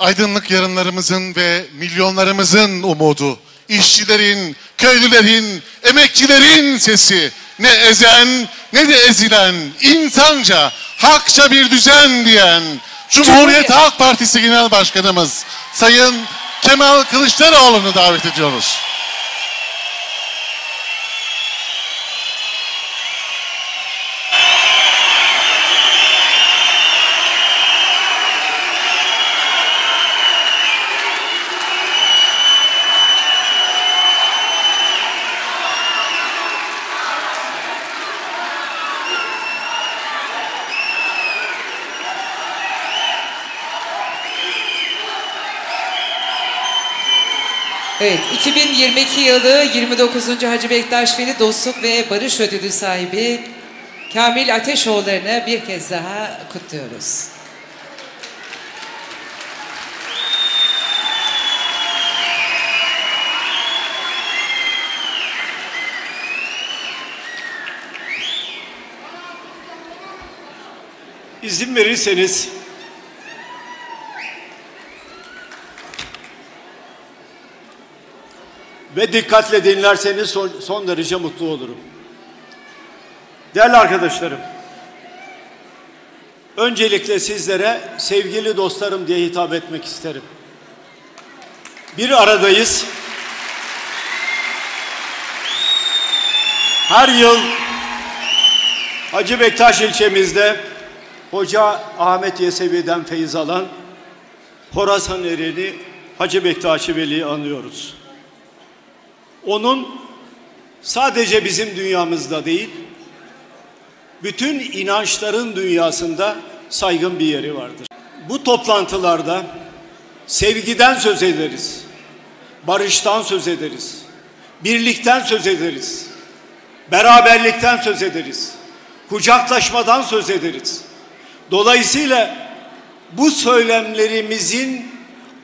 aydınlık yarınlarımızın ve milyonlarımızın umudu, işçilerin, köylülerin, emekçilerin sesi, ne ezen ne de ezilen, insanca, hakça bir düzen diyen Cumhuriyet Halk Partisi Genel Başkanımız Sayın Kemal Kılıçdaroğlu'nu davet ediyoruz. Evet, 2022 yılı 29. Hacı Bektaş Veli Dostluk ve Barış Ödülü sahibi Kamil Ateşoğulları'nı bir kez daha kutluyoruz. İzin verirseniz ve dikkatle dinlerseniz son, derece mutlu olurum. Değerli arkadaşlarım, öncelikle sizlere sevgili dostlarım diye hitap etmek isterim. Bir aradayız. Her yıl Hacı Bektaş ilçemizde Hoca Ahmet Yesevi'den feyiz alan Horasan Ereni Hacı Bektaş Veli'yi anıyoruz. Onun sadece bizim dünyamızda değil, bütün inançların dünyasında saygın bir yeri vardır. Bu toplantılarda sevgiden söz ederiz, barıştan söz ederiz, birlikten söz ederiz, beraberlikten söz ederiz, kucaklaşmadan söz ederiz. Dolayısıyla bu söylemlerimizin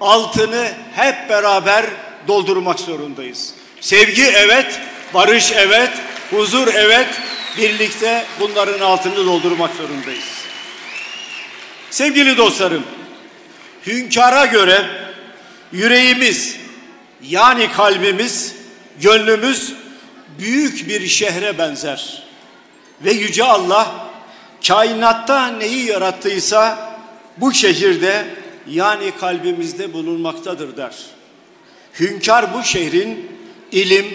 altını hep beraber doldurmak zorundayız. Sevgi evet, barış evet, huzur evet, birlikte bunların altını doldurmak zorundayız. Sevgili dostlarım, hünkara göre yüreğimiz yani kalbimiz, gönlümüz büyük bir şehre benzer. Ve Yüce Allah kainatta neyi yarattıysa bu şehirde yani kalbimizde bulunmaktadır der. Hünkar bu şehrin ilim,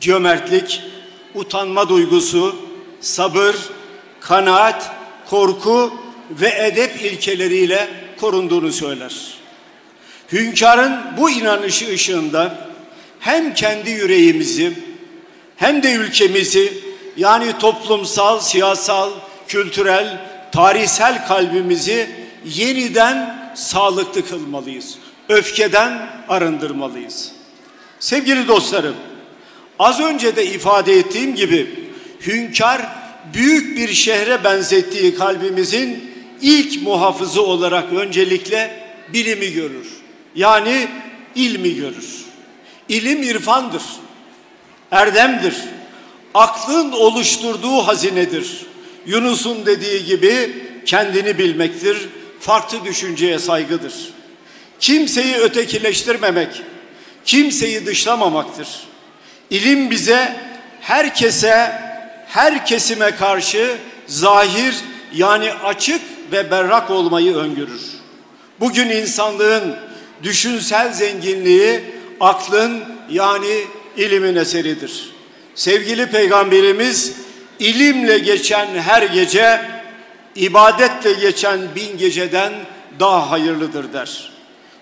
cömertlik, utanma duygusu, sabır, kanaat, korku ve edep ilkeleriyle korunduğunu söyler. Hünkarın bu inanışı ışığında hem kendi yüreğimizi hem de ülkemizi yani toplumsal, siyasal, kültürel, tarihsel kalbimizi yeniden sağlıklı kılmalıyız. Öfkeden arındırmalıyız. Sevgili dostlarım, az önce de ifade ettiğim gibi hünkar büyük bir şehre benzettiği kalbimizin ilk muhafızı olarak öncelikle bilimi görür. Yani ilmi görür. İlim irfandır, erdemdir, aklın oluşturduğu hazinedir. Yunus'un dediği gibi kendini bilmektir, farklı düşünceye saygıdır. Kimseyi ötekileştirmemek, kimseyi dışlamamaktır. İlim bize herkese, her kesime karşı zahir yani açık ve berrak olmayı öngörür. Bugün insanlığın düşünsel zenginliği aklın yani ilimin eseridir. Sevgili peygamberimiz ilimle geçen her gece ibadetle geçen bin geceden daha hayırlıdır der.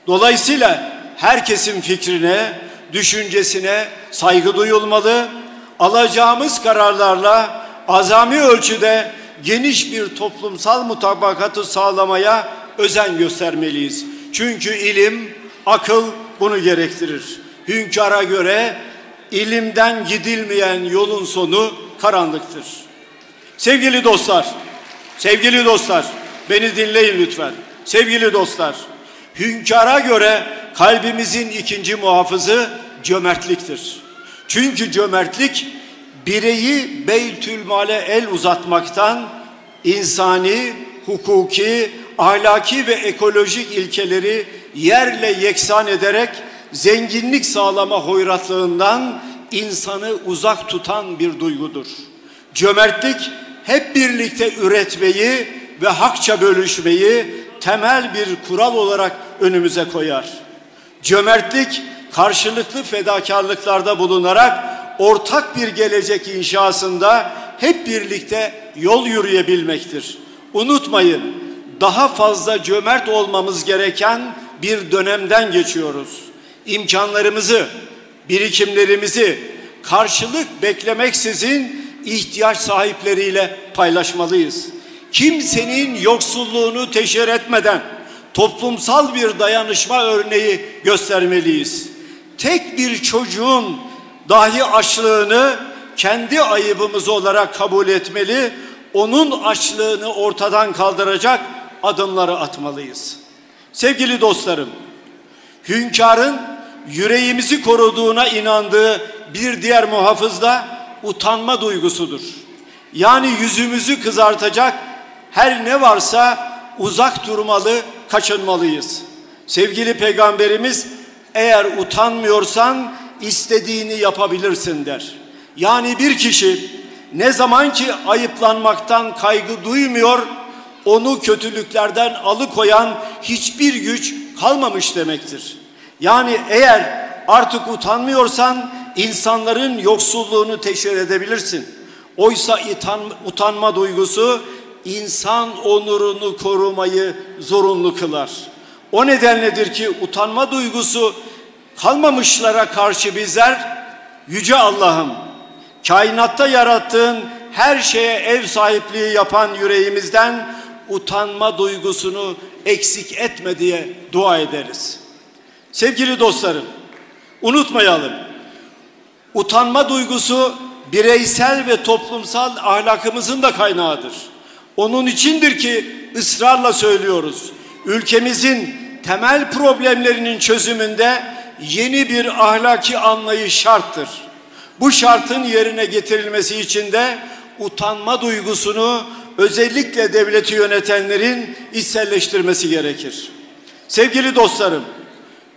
Dolayısıyla herkesin fikrine, düşüncesine saygı duyulmalı. Alacağımız kararlarla azami ölçüde geniş bir toplumsal mutabakatı sağlamaya özen göstermeliyiz. Çünkü ilim, akıl bunu gerektirir. Hünkara göre ilimden gidilmeyen yolun sonu karanlıktır. Sevgili dostlar, sevgili dostlar, beni dinleyin lütfen. Sevgili dostlar, hünkara göre kalbimizin ikinci muhafızı cömertliktir. Çünkü cömertlik bireyi beytülmale el uzatmaktan insani, hukuki, ahlaki ve ekolojik ilkeleri yerle yeksan ederek zenginlik sağlama hoyratlığından insanı uzak tutan bir duygudur. Cömertlik hep birlikte üretmeyi ve hakça bölüşmeyi temel bir kural olarak önümüze koyar. Cömertlik karşılıklı fedakarlıklarda bulunarak ortak bir gelecek inşasında hep birlikte yol yürüyebilmektir. Unutmayın, daha fazla cömert olmamız gereken bir dönemden geçiyoruz. İmkanlarımızı, birikimlerimizi karşılık beklemeksizin ihtiyaç sahipleriyle paylaşmalıyız. Kimsenin yoksulluğunu teşhir etmeden toplumsal bir dayanışma örneği göstermeliyiz. Tek bir çocuğun dahi açlığını kendi ayıbımız olarak kabul etmeli, onun açlığını ortadan kaldıracak adımları atmalıyız. Sevgili dostlarım, hünkârın yüreğimizi koruduğuna inandığı bir diğer muhafız da utanma duygusudur. Yani yüzümüzü kızartacak her ne varsa uzak durmalı, kaçınmalıyız. Sevgili peygamberimiz eğer utanmıyorsan istediğini yapabilirsin der. Yani bir kişi ne zaman ki ayıplanmaktan kaygı duymuyor, onu kötülüklerden alıkoyan hiçbir güç kalmamış demektir. Yani eğer artık utanmıyorsan insanların yoksulluğunu teşhir edebilirsin. Oysa utanma duygusu insan onurunu korumayı zorunlu kılar. O nedenledir ki utanma duygusu kalmamışlara karşı bizler yüce Allah'ım kainatta yarattığın her şeye ev sahipliği yapan yüreğimizden utanma duygusunu eksik etme diye dua ederiz. Sevgili dostlarım, unutmayalım. Utanma duygusu bireysel ve toplumsal ahlakımızın da kaynağıdır. Onun içindir ki ısrarla söylüyoruz. Ülkemizin temel problemlerinin çözümünde yeni bir ahlaki anlayış şarttır. Bu şartın yerine getirilmesi için de utanma duygusunu özellikle devleti yönetenlerin içselleştirmesi gerekir. Sevgili dostlarım,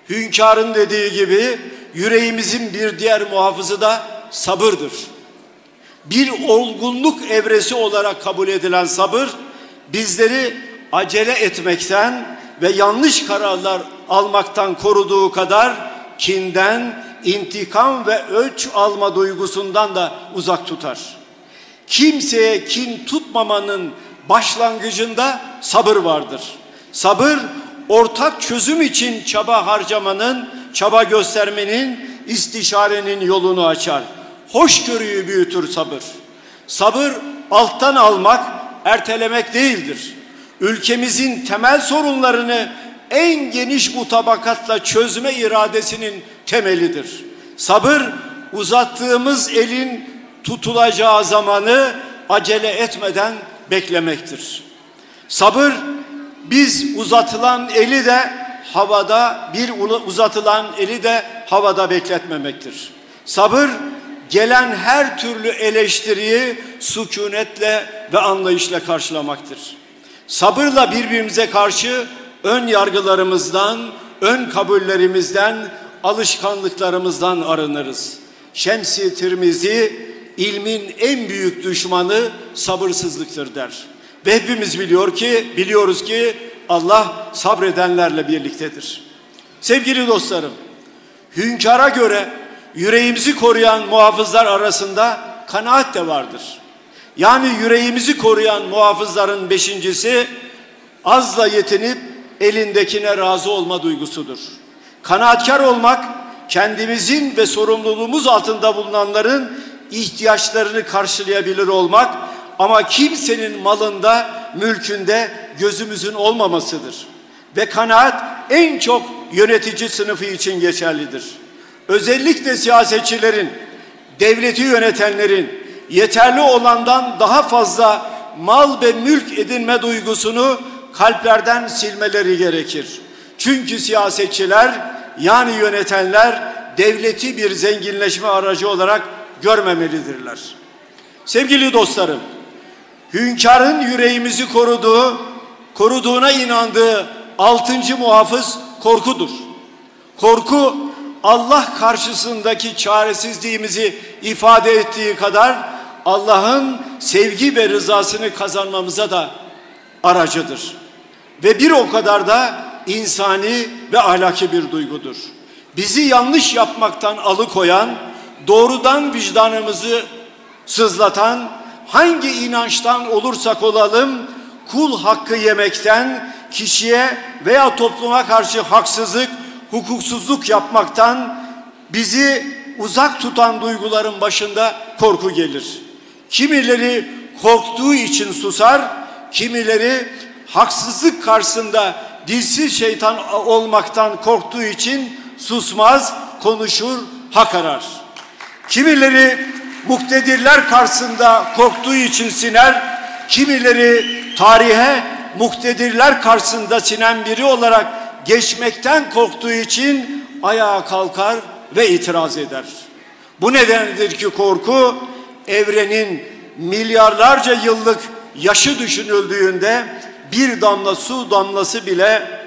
hünkârın dediği gibi yüreğimizin bir diğer muhafızı da sabırdır. Bir olgunluk evresi olarak kabul edilen sabır bizleri acele etmekten ve yanlış kararlar almaktan koruduğu kadar kinden, intikam ve ölç alma duygusundan da uzak tutar. Kimseye kin tutmamanın başlangıcında sabır vardır. Sabır ortak çözüm için çaba harcamanın, çaba göstermenin, istişarenin yolunu açar. Hoşgörüyü büyütür sabır. Sabır alttan almak, ertelemek değildir. Ülkemizin temel sorunlarını en geniş mutabakatla çözme iradesinin temelidir. Sabır uzattığımız elin tutulacağı zamanı acele etmeden beklemektir. Sabır biz uzatılan eli de havada bir uzatılan eli de havada bekletmemektir. Sabır gelen her türlü eleştiriyi sükunetle ve anlayışla karşılamaktır. Sabırla birbirimize karşı ön yargılarımızdan, ön kabullerimizden, alışkanlıklarımızdan arınırız. Şemsi Tirmizi ilmin en büyük düşmanı sabırsızlıktır der. Ve hepimiz biliyor ki, biliyoruz ki Allah sabredenlerle birliktedir. Sevgili dostlarım, hünkara göre yüreğimizi koruyan muhafızlar arasında kanaat de vardır. Yani yüreğimizi koruyan muhafızların beşincisi azla yetinip elindekine razı olma duygusudur. Kanaatkar olmak kendimizin ve sorumluluğumuz altında bulunanların ihtiyaçlarını karşılayabilir olmak ama kimsenin malında, mülkünde gözümüzün olmamasıdır. Ve kanaat en çok yönetici sınıfı için geçerlidir. Özellikle siyasetçilerin, devleti yönetenlerin yeterli olandan daha fazla mal ve mülk edinme duygusunu kalplerden silmeleri gerekir. Çünkü siyasetçiler yani yönetenler devleti bir zenginleşme aracı olarak görmemelidirler. Sevgili dostlarım, hünkârın yüreğimizi koruduğu, koruduğuna inandığı altıncı muhafız korkudur. Korku Allah karşısındaki çaresizliğimizi ifade ettiği kadar Allah'ın sevgi ve rızasını kazanmamıza da aracıdır. Ve bir o kadar da insani ve ahlaki bir duygudur. Bizi yanlış yapmaktan alıkoyan, doğrudan vicdanımızı sızlatan, hangi inançtan olursak olalım, kul hakkı yemekten, kişiye veya topluma karşı haksızlık, hukuksuzluk yapmaktan bizi uzak tutan duyguların başında korku gelir. Kimileri korktuğu için susar, kimileri haksızlık karşısında dilsiz şeytan olmaktan korktuğu için susmaz, konuşur, hak arar. Kimileri muktedirler karşısında korktuğu için siner, kimileri tarihe muktedirler karşısında sinen biri olarak geçmekten korktuğu için ayağa kalkar ve itiraz eder. Bu nedendir ki korku evrenin milyarlarca yıllık yaşı düşünüldüğünde bir damla su damlası bile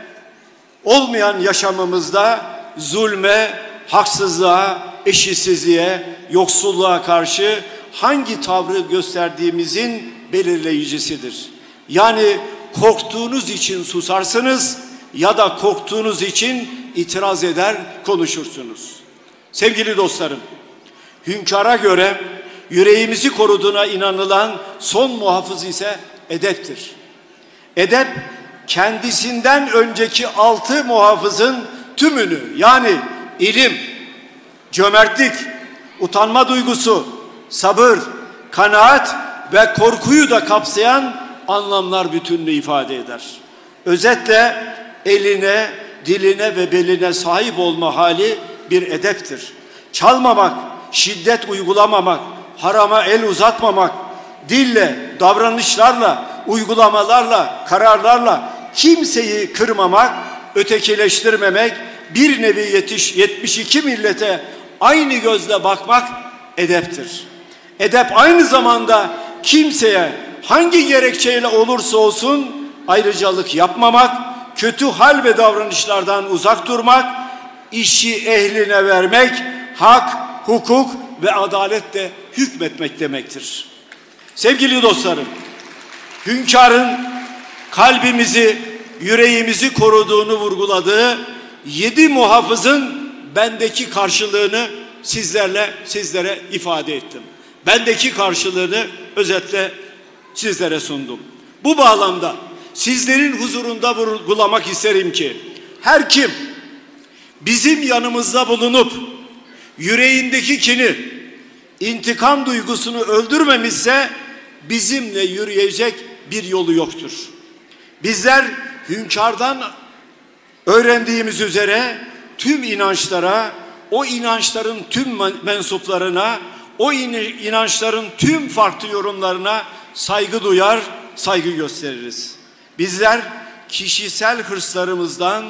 olmayan yaşamımızda zulme, haksızlığa, eşitsizliğe, yoksulluğa karşı hangi tavrı gösterdiğimizin belirleyicisidir. Yani korktuğunuz için susarsınız ya da korktuğunuz için itiraz eder, konuşursunuz. Sevgili dostlarım, hünkara göre yüreğimizi koruduğuna inanılan son muhafız ise edeptir. Edep kendisinden önceki altı muhafızın tümünü yani ilim, cömertlik, utanma duygusu, sabır, kanaat ve korkuyu da kapsayan anlamlar bütününü ifade eder. Özetle eline, diline ve beline sahip olma hali bir edeptir. Çalmamak, şiddet uygulamamak, harama el uzatmamak, dille, davranışlarla, uygulamalarla, kararlarla kimseyi kırmamak, ötekileştirmemek, bir nevi yetiş, 72 millete aynı gözle bakmak edeptir. Edep aynı zamanda kimseye hangi gerekçeyle olursa olsun ayrıcalık yapmamak, kötü hal ve davranışlardan uzak durmak, işi ehline vermek, hak, hukuk ve adaletle hükmetmek demektir. Sevgili dostlarım, hünkârın kalbimizi, yüreğimizi koruduğunu vurguladığı yedi muhafızın bendeki karşılığını sizlerle sizlere ifade ettim. Bendeki karşılığını özetle sizlere sundum. Bu bağlamda sizlerin huzurunda vurgulamak isterim ki her kim bizim yanımızda bulunup yüreğindeki kini, intikam duygusunu öldürmemişse bizimle yürüyecek bir yolu yoktur. Bizler hünkârdan öğrendiğimiz üzere tüm inançlara, o inançların tüm mensuplarına, o inançların tüm farklı yorumlarına saygı duyar, saygı gösteririz. Bizler kişisel hırslarımızdan,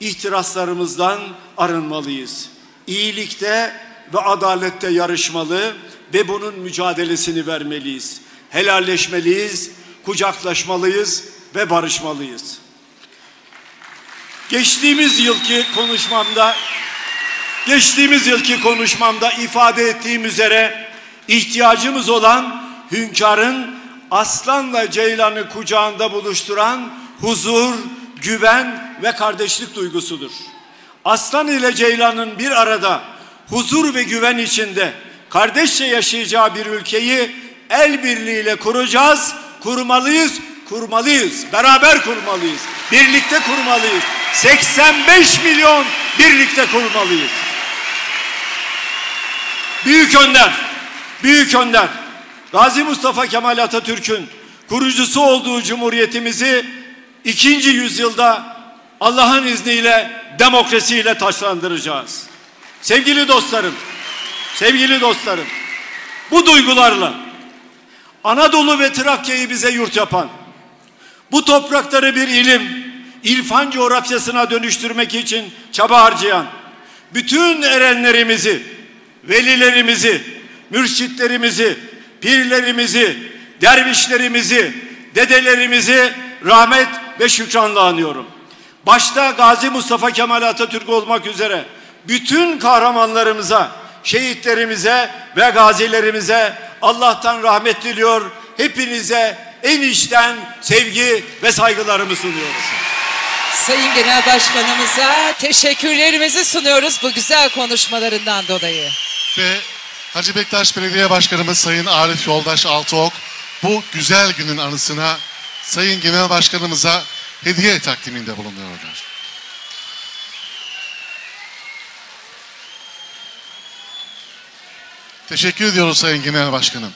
ihtiraslarımızdan arınmalıyız. İyilikte ve adalette yarışmalı ve bunun mücadelesini vermeliyiz. Helalleşmeliyiz, kucaklaşmalıyız ve barışmalıyız. Geçtiğimiz yılki konuşmamda geçtiğimiz yılki konuşmamda ifade ettiğim üzere ihtiyacımız olan hünkârın aslanla ceylanı kucağında buluşturan huzur, güven ve kardeşlik duygusudur. Aslan ile ceylanın bir arada huzur ve güven içinde kardeşçe yaşayacağı bir ülkeyi el birliğiyle kuracağız, kurmalıyız, kurmalıyız, beraber kurmalıyız, birlikte kurmalıyız. 85 milyon birlikte kurmalıyız. Büyük Önder, Büyük Önder, Gazi Mustafa Kemal Atatürk'ün kurucusu olduğu cumhuriyetimizi ikinci yüzyılda Allah'ın izniyle demokrasiyle taşlandıracağız. Sevgili dostlarım, sevgili dostlarım, bu duygularla Anadolu ve Trakya'yı bize yurt yapan, bu toprakları bir ilim, irfan coğrafyasına dönüştürmek için çaba harcayan, bütün erenlerimizi, velilerimizi, mürşitlerimizi, pirlerimizi, dervişlerimizi, dedelerimizi rahmet ve şükranla anıyorum. Başta Gazi Mustafa Kemal Atatürk olmak üzere bütün kahramanlarımıza, şehitlerimize ve gazilerimize Allah'tan rahmet diliyor. Hepinize en içten sevgi ve saygılarımı sunuyoruz. Sayın Genel Başkanımıza teşekkürlerimizi sunuyoruz bu güzel konuşmalarından dolayı. Ve Hacı Bektaş Belediye Başkanımız Sayın Arif Yoldaş Altıok bu güzel günün anısına Sayın Genel Başkanımıza hediye takdiminde bulunuyorlar. Teşekkür ediyoruz Sayın Genel Başkanım.